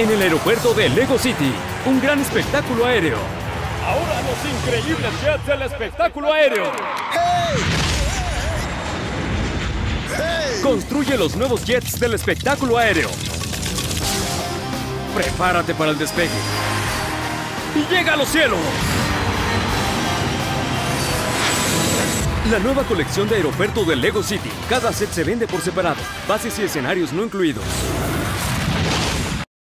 en el aeropuerto de Lego City. Un gran espectáculo aéreo. Ahora los increíbles jets del espectáculo aéreo. Construye los nuevos jets del espectáculo aéreo. Prepárate para el despegue. Y llega a los cielos. La nueva colección de aeropuerto de Lego City. Cada set se vende por separado. Bases y escenarios no incluidos.